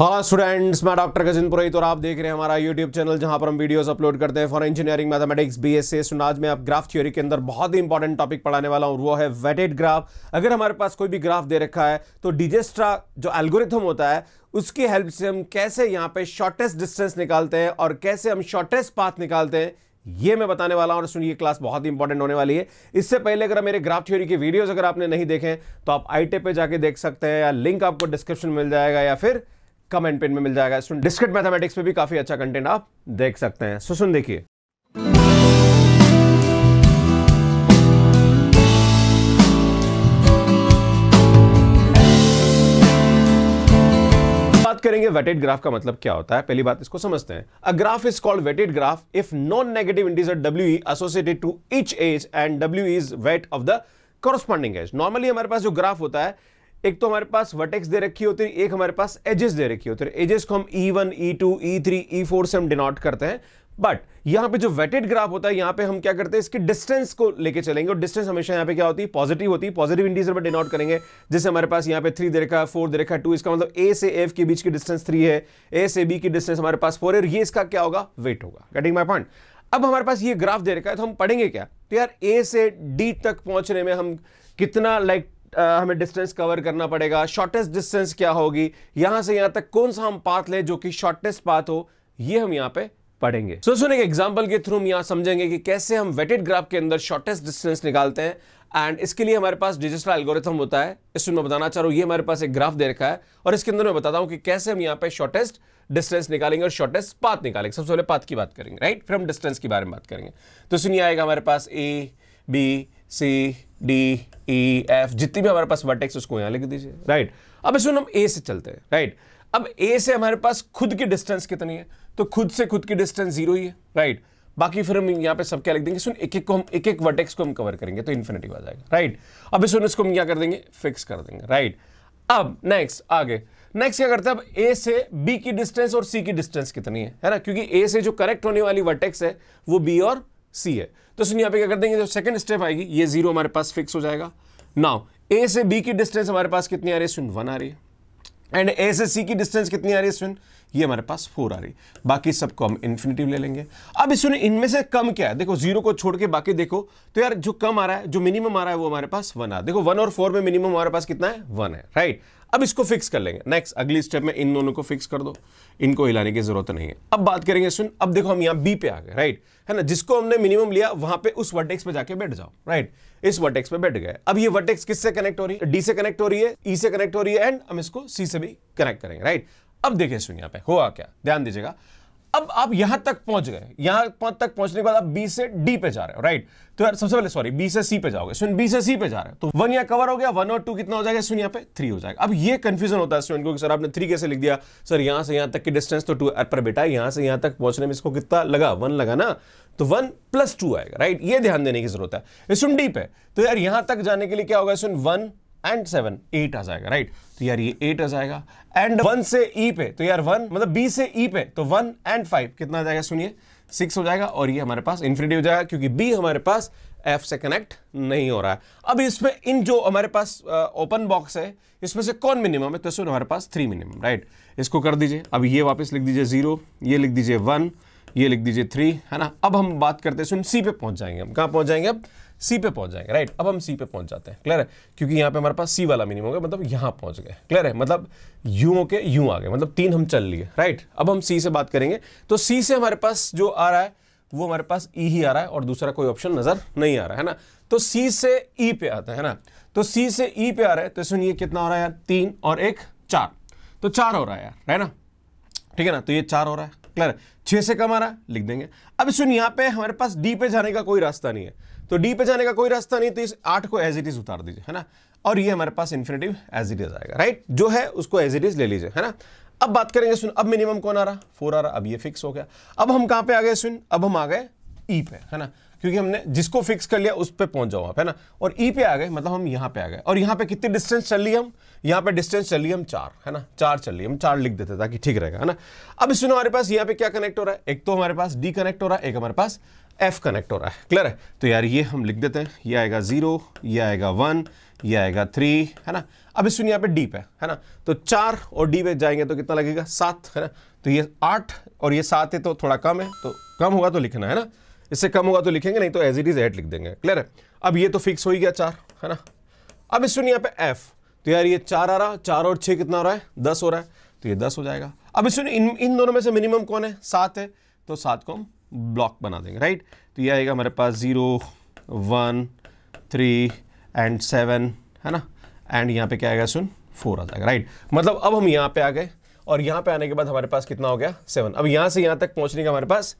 हाँ स्टूडेंट्स मैं डॉक्टर गजिन पुरोहित और आप देख रहे हैं हमारा यूट्यूब चैनल जहाँ पर हम वीडियोस अपलोड करते हैं फॉर इंजीनियरिंग मैथमेटिक्स बीएससी आज मैं आप ग्राफ थ्योरी के अंदर बहुत ही इंपॉर्टेंट टॉपिक पढ़ाने वाला हूँ, वो है वेटेड ग्राफ अगर हमारे पास कोई भी ग्राफ दे रखा है तो डिजेस्ट्रा जो एल्गोरिथम होता है, उसकी हेल्प से हम कैसे यहाँ पे शॉर्टेस्ट डिस्टेंस निकालते हैं और कैसे हम शॉर्टेस्ट पाथ निकालते हैं, ये मैं बताने वाला हूँ। और सुनिए क्लास बहुत ही इंपॉर्टेंट होने वाली है। इससे पहले अगर मेरे ग्राफ थ्योरी की वीडियोस अगर आपने नहीं देखे तो आप आई पे जाके देख सकते हैं या लिंक आपको डिस्क्रिप्शन मिल जाएगा या फिर कमेंट पिन में मिल जाएगा। डिस्क्रिट मैथमेटिक्स पे भी काफ़ी अच्छा कंटेंट आप देख सकते हैं। सो सुन देखिए। बात करेंगे वेटेड ग्राफ का मतलब क्या होता है? पहली बात इसको समझते हैं। A graph is called weighted graph if non negative integer W associated to each edge and W is weight of the corresponding edge normally हमारे पास जो ग्राफ होता है एक तो हमारे पास वर्टेक्स दे रखी होती है, एक हमारे पास एजेस दे रखी होती है। एजेस को हम E one E two E three E four से हम डिनोट करते हैं। बट यहाँ पे जो वेटेड ग्राफ होता है, यहाँ पे हम क्या करते हैं, इसकी डिस्टेंस को लेके चलेंगे। और डिस्टेंस हमेशा यहाँ पे क्या होती है? पॉजिटिव होती है। पॉजिटिव इंटीजर में डिनोट करेंगे। जैसे हमारे पास यहाँ पे थ्री दे रखा है फोर दे रखा है टू इसका मतलब ए से एफ़ के बीच की डिस्टेंस थ्री है। ए से बी की डिस्टेंस हमारे पास फोर है। और ये इसका क्या होगा? वेट होगा। गेटिंग माई पॉइंट अब हमारे पास ये ग्राफ दे रखा है तो हम पढ़ेंगे क्या? तो यार ए से डी तक पहुँचने में हम कितना लाइक हमें डिस्टेंस कवर करना पड़ेगा। शॉर्टेस्ट डिस्टेंस क्या होगी? यहाँ से यहाँ तक कौन सा हम पाथ ले जो कि शॉर्टेस्ट पाथ हो? ये हम यहाँ पे पढ़ेंगे। सो सुन, एक एग्जांपल के थ्रू हम यहाँ समझेंगे कि कैसे हम वेटेड ग्राफ के अंदर शॉर्टेस्ट डिस्टेंस निकालते हैं। एंड इसके लिए हमारे पास डिजिटल एल्गोरिथम होता है। इसमें मैं बताना चाह रहा हूँ, ये हमारे पास एक ग्राफ दे रखा है। और इसके अंदर मैं बताता हूँ कि कैसे हम यहाँ पे शॉर्टेस्ट डिस्टेंस निकालेंगे और शॉर्टेस्ट पाथ निकालेंगे। सबसे पहले पाथ की बात करेंगे राइट फिर हम डिस्टेंस के बारे में बात करेंगे। तो सुनिए, आएगा हमारे पास A B C D E F जितनी भी हमारे पास वर्टेक्स उसको यहाँ लिख दीजिए। राइट अब इसमें हम ए से चलते हैं। राइट अब ए से हमारे पास खुद की डिस्टेंस कितनी है? तो खुद से खुद की डिस्टेंस ज़ीरो ही है। राइट बाकी फिर हम यहाँ पे सब क्या लिख देंगे? सुन, एक एक को हम, एक एक वर्टेक्स को हम कवर करेंगे तो इन्फिनिटी आ जाएगा। राइट अब इस इसको हम क्या कर देंगे? फिक्स कर देंगे। राइट अब नेक्स्ट आगे। नेक्स्ट क्या करते हैं? अब ए से बी की डिस्टेंस और सी की डिस्टेंस कितनी है? है ना? क्योंकि ए से जो करेक्ट होने वाली वर्टेक्स है, वो बी और सी है। तो सुन यहाँ पे क्या कर देंगे जो सेकंड स्टेप आएगी, ये ज़ीरो हमारे पास फिक्स हो जाएगा। नाउ ए से बी की डिस्टेंस हमारे पास कितनी आ रही है? सुन वन आ रही है। एंड ए से सी की डिस्टेंस कितनी आ रही है? सुन, ये हमारे पास फोर आ रही है। बाकी सबको हम इन्फिनिटिव ले लेंगे। अब इसमें इनमें से कम क्या है? देखो ज़ीरो को छोड़ के बाकी देखो तो यार, जो कम आ रहा है, जो मिनिमम आ रहा है, वो हमारे पास वन आ देखो वन और फोर में मिनिमम हमारे पास कितना है? वन है राइट अब इसको फिक्स कर लेंगे। नेक्स्ट अगली स्टेप में इन दोनों को फिक्स कर दो। इनको हिलाने की ज़रूरत नहीं है। अब बात करेंगे, सुन, अब देखो हम यहाँ बी पे आ गए राइट है ना? जिसको हमने मिनिमम लिया, वहाँ पे उस वर्टेक्स पे जाके बैठ जाओ राइट इस वर्टेक्स पे बैठ गए। अब ये वर्टेक्स किससे कनेक्ट हो रही है? डी से कनेक्ट हो रही है ई e से कनेक्ट हो रही है एंड हम इसको सी से भी कनेक्ट करेंगे राइट अब देखिए, सुन यहाँ पे, हुआ क्या? ध्यान दीजिएगा। अब आप यहाँ तक पहुँच गए। यहाँ तक पहुँचने के बाद आप बी से डी पे जा रहे हो राइट तो यार सबसे पहले सॉरी बी से सी पे जाओगे। सुन बी से सी पे जा रहे हो। तो वन यहाँ कवर हो गया वन और टू कितना हो जाएगा? सुन, यहाँ पे थ्री हो जाएगा। अब ये कंफ्यूजन होता है स्टूडेंट को सर, आपने थ्री कैसे लिख दिया? सर, यहाँ से यहाँ तक की डिस्टेंस तो टू पर बेटा, यहाँ से यहाँ तक पहुँचने में इसको कितना लगा? वन लगा ना? तो वन प्लस टू आएगा राइट ये ध्यान देने की ज़रूरत है। सुन डी पे। तो यार यहाँ तक जाने के लिए क्या होगा? सुन वन एंड सेवन एट आ जाएगा राइट तो यार ये एट आ जाएगा एंड वन से ई e पे तो यार वन मतलब बी से ई e पे तो वन एंड फाइव कितना आ जाएगा सुनिए? सिक्स हो जाएगा और ये हमारे पास इन्फिनिटी हो जाएगा, क्योंकि बी हमारे पास एफ़ से कनेक्ट नहीं हो रहा है। अब इसमें इन जो हमारे पास ओपन बॉक्स है, इसमें से कौन मिनिमम है? तो सुन, हमारे पास थ्री मिनिमम राइट इसको कर दीजिए, अब ये वापस लिख दीजिए ज़ीरो ये लिख दीजिए वन ये लिख दीजिए थ्री है ना? अब हम बात करते हैं, सुन सी पे पहुँच जाएँगे हम। कहाँ पहुँच जाएँगे अब? सी पे पहुँच जाएँगे राइट अब हम सी पे पहुँच जाते हैं क्लियर है? क्योंकि यहाँ पे हमारे पास सी वाला मिनिमम है मतलब यहाँ पहुँच गए क्लियर है? मतलब यू के यू आ गए मतलब तीन हम चल लिए राइट अब हम सी से बात करेंगे तो सी से हमारे पास जो आ रहा है, वो हमारे पास ई e ही आ रहा है और दूसरा कोई ऑप्शन नज़र नहीं आ रहा, है ना? तो सी से ई e पे आता है ना? तो सी से ई e पे आ रहा है तो सुनिए कितना हो रहा है यार? तीन और एक, चार। तो चार हो रहा है यार, है ना? ठीक है ना? तो ये चार हो रहा है क्लियर छह से कम आ रहा है, लिख देंगे। अब सुन यहाँ पे हमारे पास डी पे जाने का कोई रास्ता नहीं है। तो डी पे जाने का कोई रास्ता नहीं तो इस आठ को एज इट इज़ उतार दीजिए, है ना? और ये हमारे पास इन्फिनेटिव एज इट इज़ आएगा राइट जो है, उसको एज इट इज़ ले लीजिए, है ना? अब बात करेंगे, सुन, अब मिनिमम कौन आ रहा? फोर आ रहा, अब ये फिक्स हो गया। अब हम कहाँ पे आ गए, सुन? अब हम आ गए ई e पे, है ना? क्योंकि हमने जिसको फिक्स कर लिया, उस पर पहुँच जाओ आप, है ना? और ई e पे आ गए मतलब हम यहाँ पे आ गए। और यहाँ पे कितनी डिस्टेंस चल ली हम? यहाँ पे डिस्टेंस चल ली हम चार, है ना? चार चल ली हम चार लिख देते ताकि ठीक रहेगा, है ना? अब सुनो, हमारे पास यहाँ पे क्या कनेक्ट हो रहा है? एक तो हमारे पास डी कनेक्ट हो रहा है, एक हमारे पास एफ़ कनेक्ट हो रहा है। क्लियर है? तो यार ये हम लिख देते हैं। ये आएगा ज़ीरो ये आएगा वन ये आएगा थ्री है ना? अब इस यहाँ पे डी पे है ना? तो चार और डी पे जाएँगे तो कितना लगेगा? सात, है ना? तो ये आठ और ये सात है तो थोड़ा कम है तो कम होगा तो लिखना, है ना? इससे कम होगा तो लिखेंगे, नहीं तो एज इट इज़ एट लिख देंगे। क्लियर है? अब ये तो फिक्स हो ही गया चार, है ना? अब इस यहाँ पे एफ़ तो यार ये चार आ रहा, चार और छः कितना हो रहा है? दस हो रहा है तो ये दस हो जाएगा। अब इस इन इन दोनों में से मिनिमम कौन है? सात है तो सात को हम ब्लॉक बना देंगे राइट तो ये आएगा हमारे पास zero one three and seven है ना? एंड यहाँ पे क्या आएगा सुन? फोर आ जाएगा राइट मतलब अब हम यहाँ पे आ गए और यहाँ पे आने के बाद हमारे पास कितना हो गया? सेवन अब यहाँ से यहाँ तक पहुँचने का हमारे पास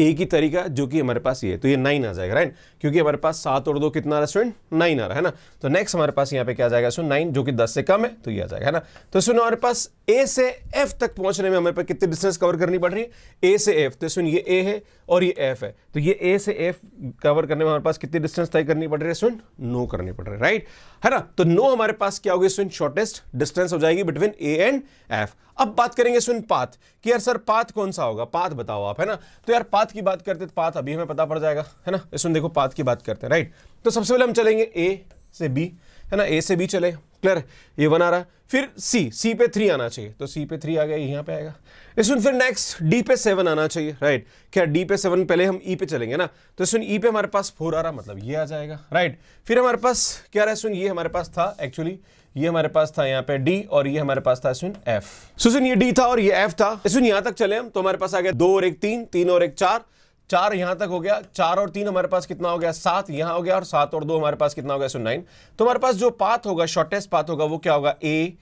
एक ही तरीका जो कि हमारे पास ये तो ये नाइन आ जाएगा राइट क्योंकि हमारे पास सात और दो कितना आ रहा है स्टूडेंट नाइन आ रहा है ना? तो नेक्स्ट हमारे पास यहाँ पे क्या जाएगा सुन नाइन जो कि दस से कम है तो ये आ जाएगा, है ना? तो सुनो हमारे पास ए से एफ़ तक पहुँचने में हमारे पास कितनी डिस्टेंस कवर करनी पड़ रही है? ए से एफ़ तो सुन ये ए है और ये एफ़ है। तो ये ए से एफ़ कवर करने में हमारे पास कितनी डिस्टेंस तय करनी पड़ रही है सुन नो करनी पड़ रही है राइट है ना? तो नो हमारे पास क्या होगी? स्विन शॉर्टेस्ट डिस्टेंस हो जाएगी बिटवीन ए एंड एफ़ अब बात करेंगे स्विन पाथ कि। यार सर पाथ कौन सा होगा? पाथ बताओ आप, है ना? तो यार पाथ की बात करते तो पाथ अभी हमें पता पड़ जाएगा, है ना? इसमें देखो पाथ की बात करते हैं राइट तो सबसे पहले हम चलेंगे ए से बी है ना? ए से बी चले। क्लियर ये वन आ रहा। फिर सी सी पे थ्री आना चाहिए। तो सी पे थ्री आ गया यहाँ पे आएगा। इसमें फिर नेक्स्ट डी पे सेवन आना चाहिए राइट क्या डी पे सेवन पहले हम ई e पे चलेंगे ना? तो सुन ई e पे हमारे पास फोर आ रहा मतलब ये आ जाएगा राइट फिर हमारे पास क्या रहा सुन ये हमारे पास था एक्चुअली ये हमारे पास था यहाँ पे डी और ये हमारे पास था सुन एफ़ सुन ये डी था और ये एफ़ था। सुन यहाँ तक चले हम तो हमारे पास आ गया दो और एक तीन तीन और एक चार। चार यहाँ तक हो गया, चार और तीन हमारे पास कितना हो गया? सात यहाँ हो गया और सात और दो हमारे पास कितना हो गया? सुन नाइन। तो हमारे पास जो पाथ होगा शॉर्टेस्ट पाथ होगा, वो क्या होगा? A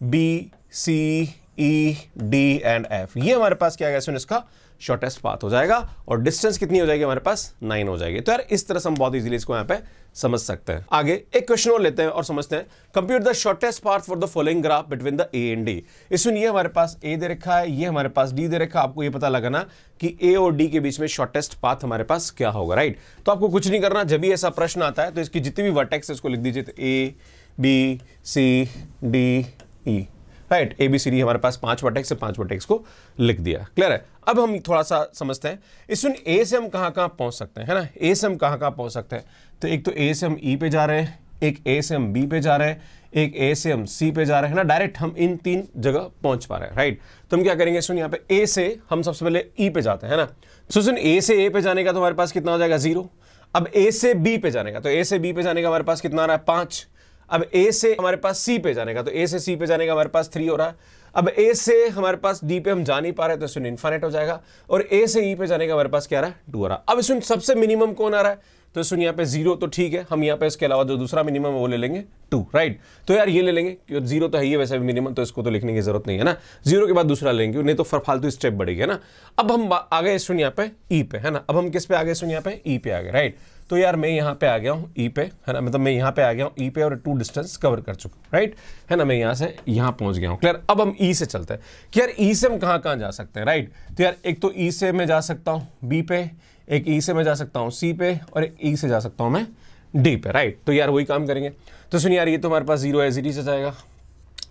B C E D and F ये हमारे पास क्या गया? सुन इसका। शॉर्टेस्ट पाथ हो जाएगा और डिस्टेंस कितनी हो जाएगी हमारे पास? नाइन हो जाएगी। तो यार, इस तरह से हम बहुत इजीली इसको यहाँ पे समझ सकते हैं। आगे एक क्वेश्चन और लेते हैं और समझते हैं। Compute the shortest path for the following graph between the A and D इसमें ये हमारे पास ए दे रखा है, ये हमारे पास डी दे रखा है। आपको ये पता लगाना कि ए और डी के बीच में शॉर्टेस्ट पाथ हमारे पास क्या होगा राइट तो आपको कुछ नहीं करना, जब भी ऐसा प्रश्न आता है तो इसकी जितनी भी वर्टेक्स है उसको लिख दीजिए। तो A B C D E right A B C D हमारे पास पाँच वर्टेक्स से पाँच वर्टेक्स को लिख दिया। क्लियर है? अब हम थोड़ा सा समझते हैं। इसमें ए से हम कहाँ कहाँ पहुँच सकते हैं, है ना? ए से हम कहाँ कहाँ पहुँच सकते हैं? तो एक तो ए से हम ई e पे जा रहे हैं, एक ए से हम बी पे जा रहे हैं, एक ए से हम सी पे जा रहे हैं ना? डायरेक्ट हम इन तीन जगह पहुँच पा रहे हैं राइट तो हम क्या करेंगे सुन, यहाँ पे ए से हम सबसे पहले ई e पे जाते हैं ना? सो सुन ए से ए पे जाने का तो हमारे पास कितना हो जाएगा? ज़ीरो अब ए से बी पे जाने का तो ए से बी पे जाने का हमारे पास कितना आ रहा है? पाँच। अब ए से हमारे पास सी पे जाने का तो ए से सी पे जाने का हमारे पास थ्री हो रहा है। अब ए से हमारे पास डी पे हम जा नहीं पा रहे तो इसमें इन्फानेट हो जाएगा। और ए से ई e पे जाने का हमारे पास क्या रहा है? टू आ रहा अब इसमें सबसे मिनिमम कौन आ रहा है? तो सुन, यहाँ पे ज़ीरो तो ठीक है, हम यहाँ पे इसके अलावा जो दूसरा मिनिमम है, वो ले लेंगे टू राइट तो यार ये ले लेंगे क्योंकि ज़ीरो तो है ही वैसे भी मिनिमम तो इसको तो लिखने की ज़रूरत नहीं है ना। ज़ीरो के बाद दूसरा लेंगे, नहीं तो फालतू स्टेप बढ़ेगी, है ना? अब हम आ गए सुन, यहाँ पे ई e पे, है ना? अब हम किस पे आ गए सुन, यहाँ पे ई e पे आ गए राइट तो यार मैं यहाँ पे आ गया हूँ ई पे, है ना? मतलब मैं यहाँ पे आ गया हूँ ई पे और टू डिस्टेंस कवर कर चुका हूँ राइट है ना? मैं यहाँ से यहाँ पहुँच गया हूँ क्लियर अब हम ई से चलते हैं। कि यार ई से हम कहाँ कहाँ जा सकते हैं राइट तो यार एक तो ई से मैं जा सकता हूँ बी पे, एक ई से मैं जा सकता हूँ सी पे और एक ई से जा सकता हूँ मैं डी पे राइट तो यार वही काम करेंगे। तो सुनिए यार, ये तो हमारे पास ज़ीरो एज से जाएगा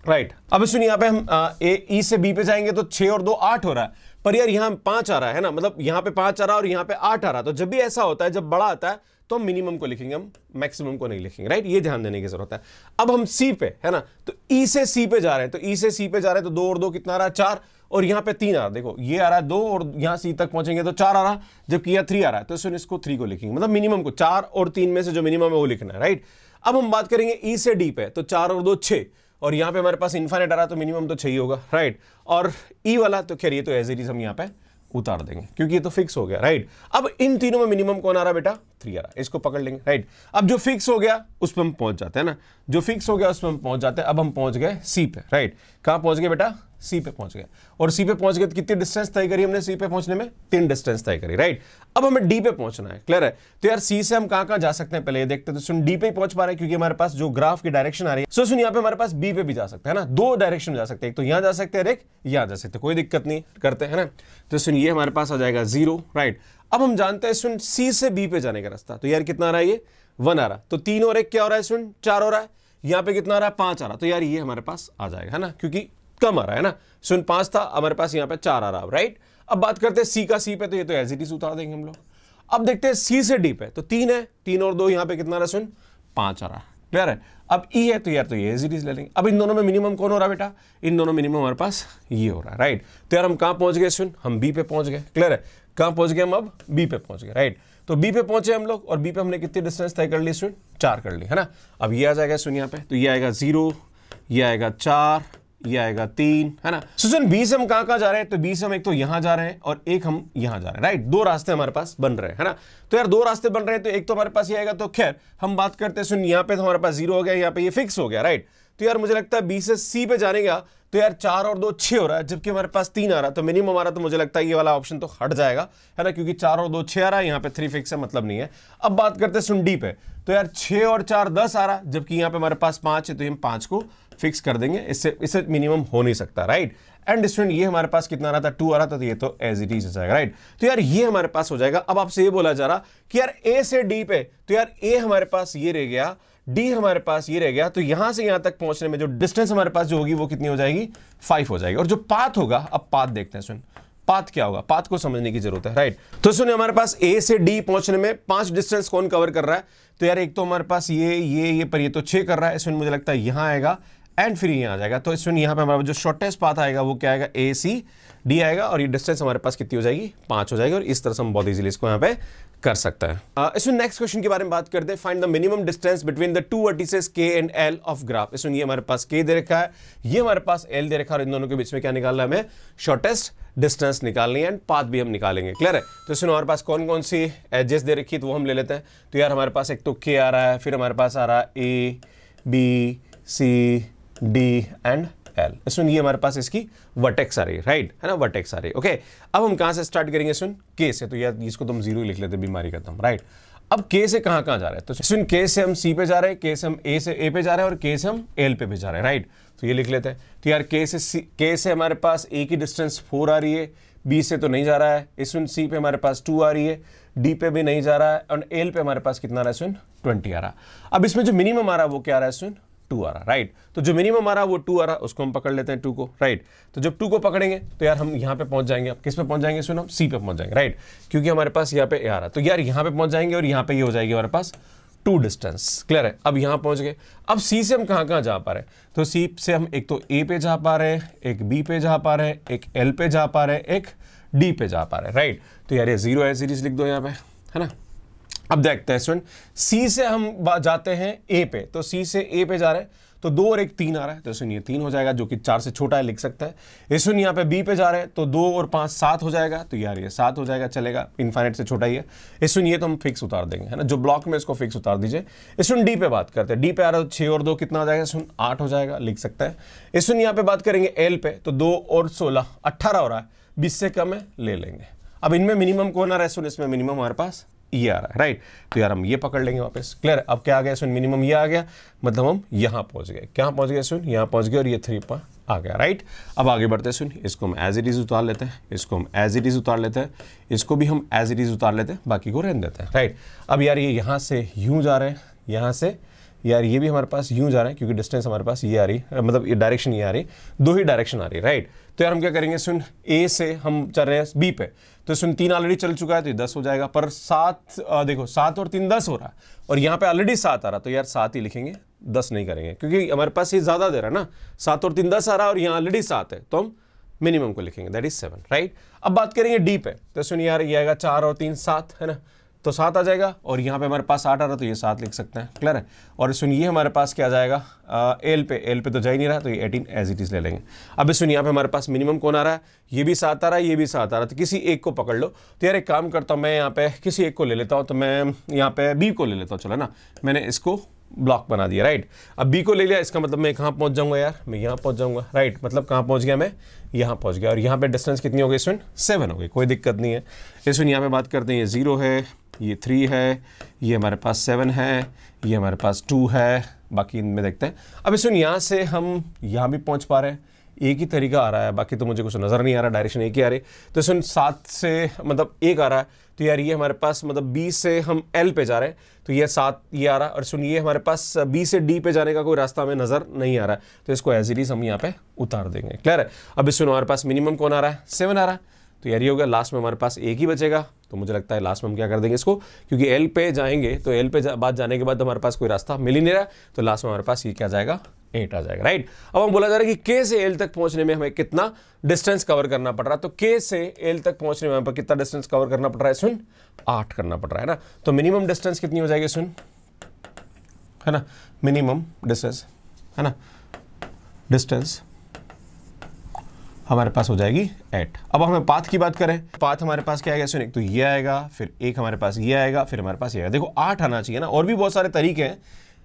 राइट अब सुनिए, यहाँ पे हम ए ई से बी पे जाएँगे तो छः और दो आठ हो रहा है। पर यार यहाँ पाँच आ रहा है ना मतलब यहाँ पे पाँच आ रहा है और यहाँ पे आठ आ रहा। तो जब भी ऐसा होता है, जब बड़ा आता है तो हम मिनिमम को लिखेंगे, हम मैक्सिमम को नहीं लिखेंगे राइट ये ध्यान देने की ज़रूरत है। अब हम सी पे, है ना? तो ई e से सी पे जा रहे हैं तो ई e से सी पे जा रहे हैं तो दो और दो कितना आ रहा है? चार, और यहाँ पे तीन आ रहा देखो, ये आ रहा है दो और यहाँ सी तक पहुँचेंगे तो चार आ रहा, जबकि यहाँ थ्री आ रहा है। तो इसको थ्री को लिखेंगे मतलब मिनिमम को, चार और तीन में से जो मिनिमम है, वो लिखना है राइट अब हम बात करेंगे ई e से डी पे तो चार और दो छः और यहाँ पे हमारे पास इन्फानेट आ रहा तो मिनिमम तो छह होगा राइट और ई वाला तो खैर ये तो एज इज़ हम यहाँ पे उतार देंगे, क्योंकि ये तो फिक्स हो गया राइट अब इन तीनों में मिनिमम कौन आ रहा बेटा? थ्री आ रहा इसको पकड़ लेंगे राइट अब जो फिक्स हो गया, उस पर हम पहुँच जाते हैं ना। जो फिक्स हो गया, उस पर हम पहुँच जाते हैं। अब हम पहुँच गए सी पे राइट कहाँ पहुँच गए बेटा? सी पे पहुँच गए। और सी पे पहुँच गए तो कितनी डिस्टेंस तय करी हमने सी पे पहुँचने में? तीन डिस्टेंस तय करी राइट अब हमें डी पे पहुँचना है क्लियर है? तो यार सी से हम कहाँ कहाँ जा सकते हैं? पहले ये देखते हैं तो सुन डी पे पहुँच पा रहे हैं क्योंकि हमारे पास जो ग्राफ की डायरेक्शन आ रही है। सो सुन, यहाँ पे हमारे पास बी पे भी जा सकते हैं ना? दो डायरेक्शन में जा सकते हैं, एक तो यहाँ जा सकते हैं एक यहाँ जा सकते हैं। कोई दिक्कत नहीं, करते हैं ना? तो सुन, ये हमारे पास आ जाएगा ज़ीरो राइट अब हम जानते हैं, सुन सी से बी पे जाने का रास्ता। तो यार, कितना आ रहा है ये? वन आ रहा। तो तीन और एक क्या हो रहा है, सुन? चार हो रहा है। यहाँ पे कितना आ रहा है? पाँच आ रहा। तो यार, ये हमारे पास आ जाएगा, है ना? क्योंकि कम आ रहा है ना? सुन, पाँच था, हमारे पास यहाँ पे चार आ रहा राइट अब बात करते हैं सी का सी पे तो ये तो एज इट इज़ उतार देंगे हम लोग। अब देखते हैं सी से डी पे तो तीन है, तीन और दो यहाँ पे कितना रहा सुन? पाँच आ रहा क्लियर है? अब ई e है तो यार तो ये एज इट इज़ ले लेंगे। अब इन दोनों में मिनिमम कौन हो रहा है बेटा? इन दोनों मिनिमम हमारे पास ये हो रहा है राइट तो यार हम कहाँ पहुँच गए सुन? हम बी पे पहुँच गए। क्लियर है? कहाँ पहुँच गए हम? अब बी पे पहुँच गए राइट तो बी पे पहुँचे हम लोग, और बी पे हमने कितनी डिस्टेंस तय कर ली स्टूडेंट चार कर ली, है ना? अब ये आ जाएगा सुन यहाँ पे तो ये आएगा ज़ीरो ये आएगा चार ये आएगा तीन, है ना? सुन बी से हम कहाँ कहाँ जा रहे हैं? तो बी से हम एक तो यहाँ जा रहे हैं और एक हम यहाँ जा रहे हैं राइट दो रास्ते हमारे पास बन रहे हैं, है ना? तो यार दो रास्ते बन रहे हैं तो एक तो हमारे पास ये आएगा तो खैर, हम बात करते हैं, सुन, यहाँ पे तो हमारे पास ज़ीरो हो गया, यहाँ पे ये फिक्स हो गया राइट तो यार मुझे लगता है बी से सी पे जाने का तो यार चार और दो छह हो रहा है, जबकि हमारे पास तीन आ रहा है तो मिनिमम हमारा तो मुझे लगता है ये वाला ऑप्शन तो हट जाएगा, है ना? क्योंकि चार और दो छह आ रहा है, यहाँ पे थ्री फिक्स है मतलब नहीं है। अब बात करते हैं, सुन डी पे तो यार छह और चार दस आ रहा है जबकि यहाँ पे हमारे पास पाँच है तो हम पाँच को फिक्स कर देंगे, इससे इससे मिनिमम हो नहीं सकता राइट एंड स्टूडेंट ये हमारे पास कितना आ रहा था? टू आ रहा था तो ये तो एज इट इज़ जाएगा राइट तो यार ये हमारे पास हो जाएगा। अब आपसे ये बोला जा रहा कि यार ए से डी पे तो यार ए हमारे पास ये रह गया डी हमारे पास ये रह गया तो यहाँ से यहाँ तक पहुँचने में जो डिस्टेंस हमारे पास जो होगी, वो कितनी हो जाएगी? फाइव हो जाएगी। और जो पाथ होगा, अब पाथ देखते हैं सुन पाथ क्या होगा? पाथ को समझने की ज़रूरत है राइट तो सुन हमारे पास ए से डी पहुँचने में पाँच डिस्टेंस कौन कवर कर रहा है? तो यार एक तो हमारे पास ये ये ये पर ये तो छह कर रहा है इसमें मुझे लगता है यहाँ आएगा। एंड फिर यहाँ आ जाएगा। तो इसमें यहाँ पे हमारा जो शॉर्टेस्ट पाथ आएगा, वो क्या आएगा? ए सी डी आएगा और ये डिस्टेंस हमारे पास कितनी हो जाएगी? पाँच हो जाएगी और इस तरह से हम बहुत इजीली इसको यहाँ पे कर सकता है। इसमें नेक्स्ट क्वेश्चन के बारे में बात करते हैं। Find the minimum distance between the two vertices K and L of graph इसमें ये हमारे पास के दे रखा है, ये हमारे पास एल दे रखा है और इन दोनों के बीच में क्या निकालना है हमें? शॉर्टेस्ट डिस्टेंस निकालनी है एंड पाथ भी हम निकालेंगे। क्लियर है? तो इसमें हमारे पास कौन कौन सी एजेस दे रखी है तो वो हम ले लेते हैं। तो यार, हमारे पास एक तो के आ रहा है, फिर हमारे पास आ रहा है A B C D and L इसमें ये हमारे पास इसकी वटेक्स आ रही है राइट है ना? वटेक्स आ रही है ओके अब हम कहाँ से स्टार्ट करेंगे सुन? के से। तो यार, इसको तुम ज़ीरो लिख लेते, बीमारी खत्म राइट अब के से कहाँ कहाँ जा रहे हैं? तो सुन के से हम सी पे जा रहे हैं के से हम ए से ए पे जा रहे हैं और के से हम एल पे भी जा रहे हैं राइट तो ये लिख लेते हैं। तो यार के से सी के से हमारे पास ए की डिस्टेंस फोर आ रही है बी से तो नहीं जा रहा है। इस सी पे हमारे पास टू आ रही है डी पे भी नहीं जा रहा है, और एल पे हमारे पास कितना आ रहा है सुन? ट्वेंटी आ रहा अब इसमें जो मिनिमम आ रहा है, वो क्या आ रहा है सुन? टू आ रहा राइट तो जो मिनिमम आ रहा, वो टू आ रहा, उसको हम पकड़ लेते हैं टू को राइट तो जब टू को पकड़ेंगे तो यार हम यहाँ पे पहुँच जाएँगे। अब किस पे पहुँच जाएँगे सुनो सी पे पहुँच जाएँगे राइट क्योंकि हमारे पास यहाँ पे ए आ रहा। तो यार यहाँ पे पहुँच जाएँगे और यहाँ पे ये यह हो जाएगी हमारे पास टू डिस्टेंस क्लियर है? अब यहाँ पहुँच गए। अब सी से हम कहाँ कहाँ जा पा रहे हैं? तो सी से हम एक तो ए पे जा पा रहे हैं, एक बी पे जा पा रहे हैं, एक एल पे जा पा रहे हैं, एक डी पे जा पा रहे हैं राइट तो यार ये ज़ीरो है सीरीज़ लिख दो यहाँ पे, है ना? अब देखते हैं स्टूडेंट सी से हम जाते हैं ए पे। तो सी से ए पे जा रहे हैं। तो दो और एक तीन आ रहा है। तो ये तीन हो जाएगा, जो कि चार से छोटा है, लिख सकता है। इसमें यहाँ पे बी पे जा रहे हैं। तो दो और पाँच, सात हो जाएगा। तो यार, ये सात हो जाएगा, चलेगा। इनफाइनेट से छोटा ही है। इसमें ये तो हम फिक्स उतार देंगे, है ना? जो ब्लॉक में इसको फिक्स उतार दीजिए। इसमें डी पे बात करते हैं। डी पे आ रहा है छः और दो कितना आ जाएगा? इसमें आठ हो जाएगा, लिख सकता है। इसमें यहाँ पे बात करेंगे एल पे। तो दो और सोलह, अट्ठारह हो रहा है। बीस से कम है, ले लेंगे। अब इनमें मिनिमम कौन आ रहा है? सुन, इसमें मिनिमम हमारे पास ये आ रहा है राइट तो यार हम ये पकड़ लेंगे वापस। क्लियर अब क्या आ गया सुन? मिनिमम ये आ गया। मतलब हम यहाँ पहुँच गए। क्या पहुँच गए सुन? यहाँ पहुँच गए और ये थ्री पर आ गया राइट अब आगे बढ़ते सुन। इसको हम एज इट इज़ उतार लेते हैं। इसको हम एज इट इज़ उतार लेते हैं। इसको भी हम एज इट इज़ उतार लेते हैं। बाकी को रहने देते हैं राइट अब यार ये यहाँ से यूँ जा रहे हैं। यहाँ से यार, ये भी हमारे पास यूँ जा रहे हैं, क्योंकि डिस्टेंस हमारे पास ये आ रही है मतलब ये डायरेक्शन ये आ रही दो ही डायरेक्शन आ रही है राइट तो यार हम क्या करेंगे, सुन ए से हम चल रहे हैं बी पे। तो सुन, तीन ऑलरेडी चल चुका है तो ये दस हो जाएगा। पर सात देखो, सात और तीन दस हो रहा है, और यहाँ पे ऑलरेडी सात आ रहा तो यार सात ही लिखेंगे, दस नहीं करेंगे। क्योंकि हमारे पास ये ज़्यादा दे रहा है ना, सात और तीन दस आ रहा है, और यहाँ ऑलरेडी सात है तो हम मिनिमम को लिखेंगे दैट इज़ सेवन राइट अब बात करेंगे डी पे। तो सुन यार ये आएगा, चार और तीन, सात, है ना? तो सात आ जाएगा और यहाँ पे हमारे पास आठ आ रहा तो ये सात लिख सकते हैं। क्लियर है? और सुनिए हमारे पास क्या आ जाएगा? एल पे एल पे तो जा ही नहीं रहा तो ये एटीन एज इट इज़ ले लेंगे। अब सुनिए यहाँ पे हमारे पास मिनिमम कौन आ रहा है? ये भी सात आ रहा है, ये भी सात आ रहा है तो किसी एक को पकड़ लो। तो यार एक काम करता हूँ, मैं यहाँ पे किसी एक को ले लेता हूँ तो मैं यहाँ पे बी को ले लेता हूँ, चलो ना? मैंने इसको ब्लॉक बना दिया राइट अब बी को ले लिया, इसका मतलब मैं कहाँ पहुँच जाऊँगा यार? मैं यहाँ पहुँच जाऊँगा राइट मतलब कहाँ पहुँच गया मैं? यहाँ पहुँच गया। और यहाँ पे डिस्टेंस कितनी हो गई इसमें सेवन हो गई, कोई दिक्कत नहीं है। इसविन यहाँ पे बात करते हैं, ये ज़ीरो है, ये थ्री है, ये हमारे पास सेवन है, ये हमारे पास टू है, बाकी इनमें देखते हैं। अब इसविन यहाँ से हम यहाँ भी पहुँच पा रहे हैं। एक ही तरीका आ रहा है बाकी तो मुझे कुछ नज़र नहीं आ रहा डायरेक्शन एक ही आ रही तो इसमें सात से मतलब एक आ रहा है। तो यार ये हमारे पास मतलब बी से हम एल पे जा रहे हैं। तो ये सात ये आ रहा है। और सुनिए हमारे पास बी से डी पे जाने का कोई रास्ता हमें नज़र नहीं आ रहा है। तो इसको एज इज़ हम यहाँ पे उतार देंगे। क्लियर है? अब इसमें हमारे पास मिनिमम कौन आ रहा है? सेवन आ रहा है। तो यार ये हो गया लास्ट में हमारे पास एक ही बचेगा। तो मुझे लगता है लास्ट में हम क्या कर देंगे इसको? क्योंकि एल पे जाएँगे तो एल पे जा, बाद जाने के बाद हमारे पास कोई रास्ता मिल ही नहीं रहा। तो लास्ट में हमारे पास ये क्या जाएगा? एट आ जाएगा राइट अब हम बोला जा रहा है कि के से एल तक पहुँचने में हमें कितना डिस्टेंस कवर करना पड़ रहा है? तो के से एल तक पहुँचने में हमें कितना डिस्टेंस कवर करना पड़ रहा है, सुन? आठ करना पड़ रहा है ना? तो मिनिमम डिस्टेंस कितनी हो जाएगी, सुन? है ना? मिनिमम डिस्टेंस है ना? डिस्टेंस हमारे पास हो जाएगी एट अब हमें पाथ की बात करें। पाथ हमारे पास क्या आएगा सुनिए तो ये आएगा, फिर एक हमारे पास ये आएगा, फिर हमारे पास ये आएगा। देखो, आठ आना चाहिए ना। और भी बहुत सारे तरीके हैं।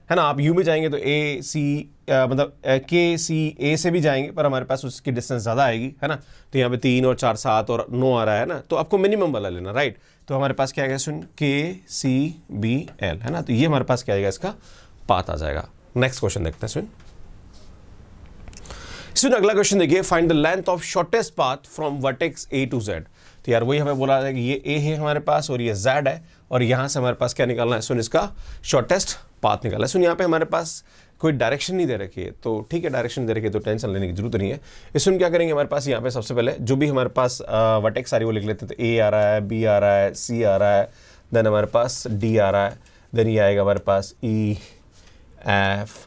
है ना? आप यू में जाएँगे तो ए सी मतलब के सी ए से भी जाएँगे, पर हमारे पास उसकी डिस्टेंस ज़्यादा आएगी, है ना? तो यहाँ पे तीन और चार सात और नौ आ रहा है ना? तो आपको मिनिमम वाला लेना राइट तो हमारे पास क्या आएगा सुन के सी बी एल है ना? तो ये हमारे पास क्या आएगा इसका पाथ आ जाएगा। नेक्स्ट क्वेश्चन देखते हैं, सुन। सुन, अगला क्वेश्चन देखिए find the length of shortest path from vertex A to Z तो यार, वही हमें बोला है कि ये ए है हमारे पास और ये जेड है, और यहाँ से हमारे पास क्या निकालना है? सुन, इसका शॉर्टेस्ट पाथ निकालना है सुन, यहाँ पे हमारे पास कोई डायरेक्शन नहीं दे रखी है तो ठीक है डायरेक्शन दे रखी है तो टेंशन लेने की ज़रूरत नहीं है। इस क्या करेंगे हमारे पास? यहाँ पे सबसे पहले जो भी हमारे पास वटेक्स सारी वो लिख लेते हैं। तो ए आ रहा है बी आ रहा है सी आ रहा है देन हमारे पास डी आ रहा है देन ये आएगा हमारे पास E F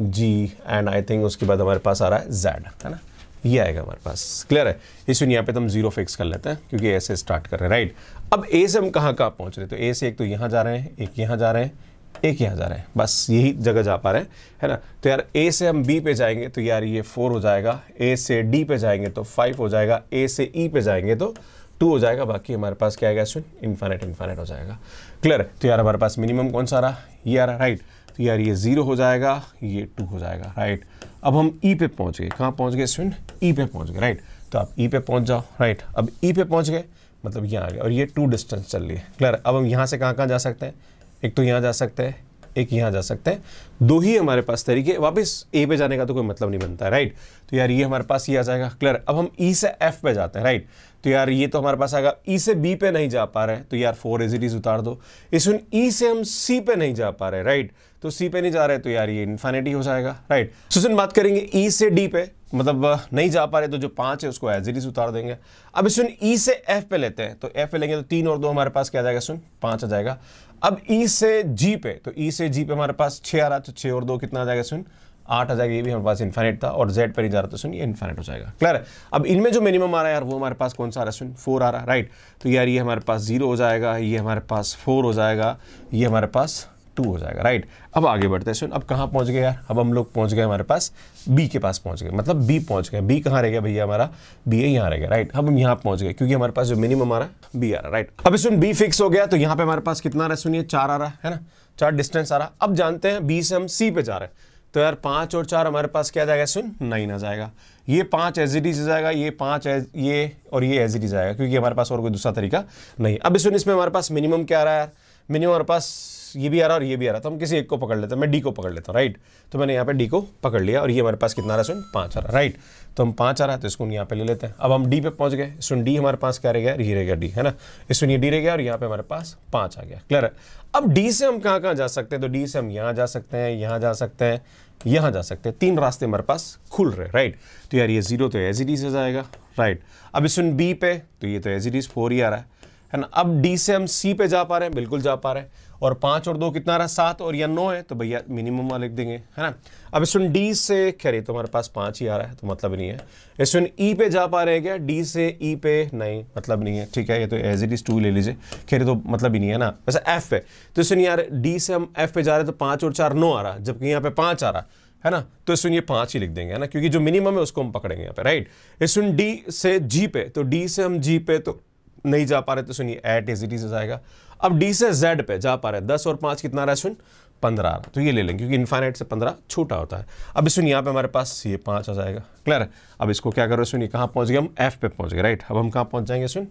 G and I think उसके बाद हमारे पास आ रहा है जेड है ना? ये आएगा हमारे पास। क्लियर है? इसमें यहाँ पे तो हम ज़ीरो फिक्स कर लेते हैं, क्योंकि ऐसे स्टार्ट कर रहे हैं राइट अब ए से हम कहाँ कहाँ पहुँच रहे हैं? तो ए से एक तो यहाँ जा रहे हैं, एक यहाँ जा रहे हैं एक यहाँ जा रहे हैं। बस यही जगह जा पा रहे हैं, है ना? तो यार ए से हम बी पे जाएँगे तो यार ये फोर हो जाएगा। ए से डी पे जाएँगे तो फाइव हो जाएगा। ए से ई e पे जाएँगे तो टू हो जाएगा। बाकी हमारे पास क्या आएगा? इसमें इन्फाइनेट इन्फाइनेट हो जाएगा। क्लियर तो यार हमारे पास मिनिमम कौन सा रहा? ये आ रहा राइट तो यार ये ज़ीरो हो जाएगा, ये टू हो जाएगा राइट अब हम ई e पे पहुँच गए। कहाँ पहुँच गए? स्टूडेंट ई पे पहुँच गए राइट तो आप ई e पे पहुँच जाओ राइट अब ई e पे पहुँच गए मतलब यहाँ आ गए और ये टू डिस्टेंस चल रही है। क्लियर अब हम यहाँ से कहाँ कहाँ जा सकते हैं? एक तो यहाँ जा सकते हैं, एक यहाँ जा सकते हैं। दो ही हमारे पास तरीके, वापस ए पे जाने का तो कोई मतलब नहीं बनता राइट तो यार ये हमारे पास ये आ जाएगा क्लियर अब हम ई से एफ़ पे जाते हैं राइट तो यार ये तो हमारे पास आएगा ई से बी पे नहीं जा पा रहे तो यार फोर एजिटीज उतार दो। इसमें ई से हम सी पे नहीं जा पा रहे राइट तो सी पे नहीं जा रहे तो यार ये इन्फानिटी हो जाएगा राइट सुन, बात करेंगे ई से डी पे मतलब नहीं जा पा रहे तो जो पाँच है उसको एज इट इज़ उतार देंगे। अब सुन ई से एफ़ पे लेते हैं तो एफ़ पे लेंगे तो तीन और दो हमारे पास क्या जाएगा, सुन, पाँच आ जाएगा। अब ई e से जी पे तो ई e से जी पे हमारे पास छः आ रहा तो छः और दो कितना आ जाएगा सुन? आठ आ जाएगा, ये भी हमारे पास इन्फाइनेट था, और जेड पर ही जा रहा था सुन, ये इन्फाइनेट हो जाएगा। क्लियर है अब इनमें जो मिनिमम आ रहा है यार, वो हमारे पास कौन सा आ रहा है सुन? फोर आ रहा है राइट तो यार ये हमारे पास ज़ीरो हो जाएगा, ये हमारे पास फोर हो जाएगा, ये हमारे पास टू हो जाएगा राइट अब आगे बढ़ते हैं, सुन, अब कहाँ पहुँच गए यार? अब हम लोग पहुँच गए हमारे पास बी के पास पहुँच गए मतलब बी पहुँच गए। बी कहाँ रह गया भैया हमारा? बी ए यहाँ रह गया राइट अब हम यहाँ पहुँच गए, क्योंकि हमारे पास जो मिनिमम आ रहा है बी आ रहा राइट अब सुन बी फिक्स हो गया तो यहाँ पे हमारे पास कितना आ रहा है, सुनिए, चार आ रहा है ना? चार डिस्टेंस आ रहा अब जानते हैं बी से हम सी पे जा रहे हैं। तो यार पाँच और चार हमारे पास क्या जाएगा, सुन नाइन आ जाएगा। ये पाँच एज इट इज़ जाएगा, ये पाँच एज ये और ये एज इट इज़ आएगा क्योंकि हमारे पास और कोई दूसरा तरीका नहीं। अब सुन, इसमें हमारे पास मिनिमम क्या आ रहा है यार? मिनिमम हमारे पास ये भी आ रहा है और ये भी आ रहा। तो हम किसी एक को पकड़ लेते हैं, मैं डी को पकड़ लेता हूँ राइट तो मैंने यहाँ पे डी को पकड़ लिया और ये हमारे पास कितना आ रहा है पाँच आ रहा राइट तो हम पाँच आ रहा है तो इसको यहाँ पे ले लेते हैं। अब हम डी पे पहुँच गए, सुन, डी हमारे पास क्या रह गया? ये रह गया डी, है ना? इसमें ये डी रह गया और यहाँ पे हमारे पास पाँच आ गया क्लियर है? अब डी से हम कहाँ कहाँ जा सकते हैं? तो डी से हम यहाँ जा सकते हैं, यहाँ जा सकते हैं, यहाँ जा सकते हैं। तीन रास्ते हमारे पास खुल रहे राइट तो यार ये ज़ीरो तो एज से जाएगा राइट अब इसमें बी पे तो ये तो एज इट फोर ही आ रहा है है ना? अब डी से हम सी पे जा पा रहे हैं, बिल्कुल जा पा रहे हैं। और पाँच और दो कितना रहा? सात और या नौ है तो भैया मिनिमम लिख देंगे, है ना? अब इसमें डी से, खैर तो हमारे पास पाँच ही आ रहा है तो मतलब नहीं है। इसमें ई e पे जा पा रहे हैं क्या? डी से ई e पे नहीं मतलब नहीं है, ठीक है? ये तो एज इट इज़ टू ले लीजिए। खैर तो मतलब ही नहीं है ना? वैसे एफ़ पे तो इसमें यार डी से हम एफ़ पे जा रहे हैं तो पाँच और चार नौ आ रहा, जबकि यहाँ पे पाँच आ रहा, है ना? तो इसमें ये पाँच ही लिख देंगे, है ना? क्योंकि जो मिनिमम है उसको हम पकड़ेंगे यहाँ पे राइट इसमें डी से जी पे तो डी से हम जी पे तो नहीं जा पा रहे तो सुनिए एट एज इट इज़ जाएगा। अब डी से जेड पे जा पा रहे, दस और पाँच कितना रहा है, सुन, पंद्रह। आ रहा तो ये ले लेंगे, क्योंकि इन्फाइनाइट से पंद्रह छोटा होता है। अब सुन यहाँ पे हमारे पास ये पाँच आ जाएगा। क्लियर अब इसको क्या करो, सुनिए, कहाँ पहुँच गए हम? एफ़ पे पहुँच गए राइट अब हम कहाँ पहुँच जाएँगे, सुन?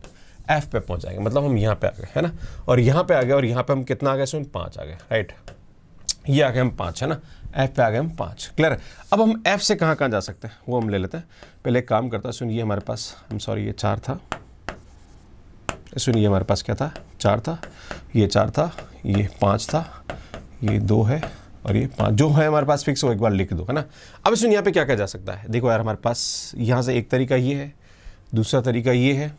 एफ़ पे पहुँच जाएँगे मतलब हम यहाँ पे आ गए, है ना? और यहाँ पे आ गए, और यहाँ पे हम कितना आ गए, सुन, पाँच आ गए राइट ये आ गए हम पाँच, है ना? एफ़ पे आ गए हम पाँच क्लियर अब हम एफ़ से कहाँ कहाँ जा सकते हैं? वो हम ले लेते हैं। पहले एक काम करता है सुन ये हमारे पास हम सॉरी ये चार था। सुनिए हमारे पास क्या था? चार था, ये चार था, ये पाँच था, ये दो है और ये पाँच। जो है हमारे पास फिक्स हो, एक बार लिख दो, है ना? अब सुन यहाँ पे क्या क्या जा सकता है? देखो यार, हमारे पास यहाँ से एक तरीका ये है, दूसरा तरीका ये है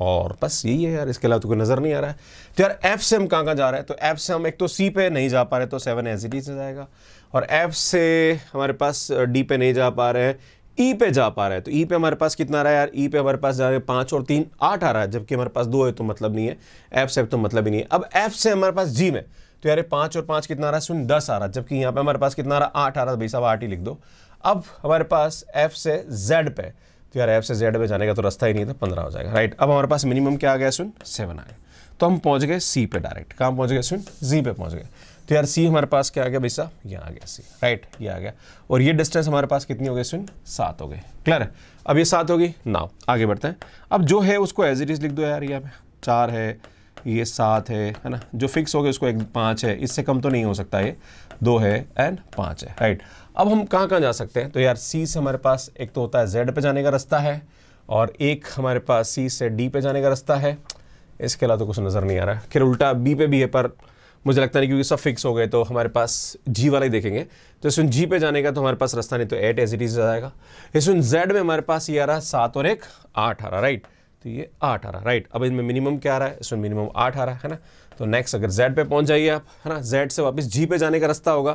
और बस यही है यार, इसके अलावा तो कोई नज़र नहीं आ रहा है। तो यार एफ़ से हम कहाँ कहाँ जा रहे हैं? तो एफ़ से हम एक तो सी पे नहीं जा पा रहे तो सेवन एस से जाएगा। और एफ़ से हमारे पास डी पे नहीं जा पा रहे हैं ई पे जा पा रहा है। तो ई पे हमारे पास कितना रहा है यार? ई पे हमारे पास जा रहे हैं पाँच और तीन, आठ आ रहा है। जबकि हमारे पास दो है तो मतलब नहीं है। एफ़ से तो मतलब ही नहीं है। अब एफ़ से हमारे पास जी में तो यार पाँच और पाँच कितना आ रहा है? सुन दस आ रहा है। जबकि यहाँ पे हमारे पास कितना आ रहा? है आठ आ रहा है। भाई साहब, आठ ही लिख दो। अब हमारे पास एफ़ से जेड पे तो यार एफ़ से जेड पे जाने का तो रास्ता ही नहीं था पंद्रह हो जाएगा। राइट अब हमारे पास मिनिमम क्या आ गया? सुन सेवन आ गया। तो हम पहुँच गए सी पे डायरेक्ट कहाँ पहुँच गए? सुन जी पे पहुँच गए। तो यार सी हमारे पास क्या आ गया भाई साहब? यहाँ आ गया सी राइट ये आ गया। और ये डिस्टेंस हमारे पास कितनी हो गई सुन? सात हो गए क्लियर अब ये सात होगी नाउ आगे बढ़ते हैं। अब जो है उसको एज इट इज़ लिख दो यार यहाँ पे चार है, ये सात है है ना? जो फिक्स हो गया उसको एक पाँच है। इससे कम तो नहीं हो सकता ये। दो है एंड पाँच है राइट अब हम कहाँ कहाँ जा सकते हैं? तो यार सी से हमारे पास एक तो होता है जेड पे जाने का रास्ता है और एक हमारे पास सी से डी पे जाने का रास्ता है। इसके अलावा तो कुछ नज़र नहीं आ रहा। है फिर उल्टा बी पे भी है पर मुझे लगता नहीं, क्योंकि सब फिक्स हो गए तो हमारे पास जी वाला ही देखेंगे। तो इसमें जी पे जाने का तो हमारे पास रास्ता नहीं तो एट एज इट इज़ आएगा इसमें जेड में हमारे पास ये आ रहा है सात और एक, आठ आ रहा राइट तो ये आठ आ रहा राइट अब इनमें मिनिमम क्या आ रहा है? इसमें मिनिमम आठ आ रहा है ना? तो नेक्स्ट अगर जेड पे पहुँच जाइए आप, है ना? जेड से वापस जी पे जाने का रास्ता होगा।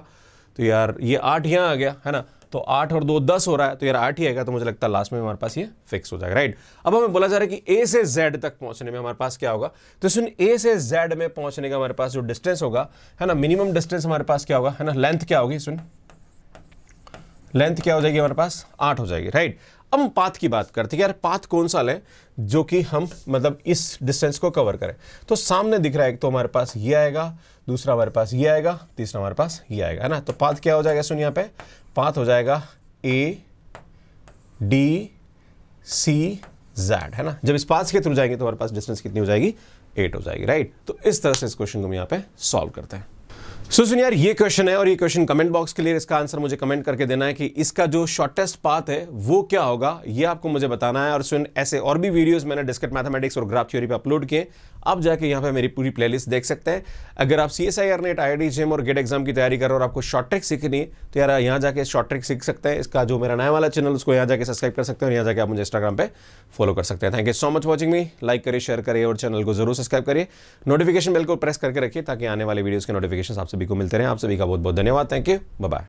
तो यार, ये आठ यहाँ आ गया, है ना? तो आठ और दो दस हो रहा है तो यार आठ ही आएगा तो मुझे लगता है लास्ट में हमारे पास ये फिक्स हो जाएगा राइट अब हमें बोला जा रहा है कि ए से जेड तक पहुँचने में हमारे पास क्या होगा? तो सुन ए से जेड में पहुँचने का हमारे पास जो डिस्टेंस होगा, है ना मिनिमम डिस्टेंस हमारे पास क्या होगा, है ना लेंथ क्या होगी, सुन? लेंथ क्या हो जाएगी हमारे पास? आठ हो जाएगी राइट अब हम पाथ की बात करते हैं यार पाथ कौन सा लें जो कि हम मतलब इस डिस्टेंस को कवर करें। तो सामने दिख रहा है, एक तो हमारे पास ये आएगा, दूसरा हमारे पास ये आएगा, तीसरा हमारे पास ये आएगा, है ना? तो पाथ क्या हो जाएगा, सुन यहाँ पे? पाथ हो जाएगा ए डी सी जेड है ना? जब इस पाथ के थ्रू जाएँगे तो हमारे पास डिस्टेंस कितनी हो जाएगी? एट हो जाएगी राइट तो इस तरह से इस क्वेश्चन को हम यहाँ पे सॉल्व करते हैं। सो सुन यार, ये क्वेश्चन है और ये क्वेश्चन कमेंट बॉक्स के लिए इसका आंसर मुझे कमेंट करके देना है कि इसका जो शॉर्टेस्ट पाथ है, वो क्या होगा? ये आपको मुझे बताना है और सुन, ऐसे और भी वीडियोस मैंने डिस्कट मैथमेटिक्स और ग्राफ थ्योरी पे अपलोड किए आप जाके यहाँ पे मेरी पूरी प्लेलिस्ट देख सकते हैं। अगर आप C S I R NET I JAM और गेट एग्ज़ाम की तैयारी कर और आपको शॉर्ट ट्रिक सीखनी तो यार, यहाँ जाके शॉर्ट ट्रिक सीख सकते हैं। इसका जो मेरा नया वाला चैनल उसको यहाँ जाके सब्सक्राइब कर सकते हैं और यहाँ जाके आप मुझे इंस्टाग्राम पर फॉलो कर सकते हैं। Thank you so much watching me like करिए शेयर करिए और चैनल को ज़रूर सब्सक्राइब करिए। नोटिफिकेशन बिल को प्रेस करके रखिए ताकि आने वाले वीडियोज़ के नोटिफिकेशन आप सभी को मिलते रहे। आप सभी का बहुत बहुत धन्यवाद। Thank you bye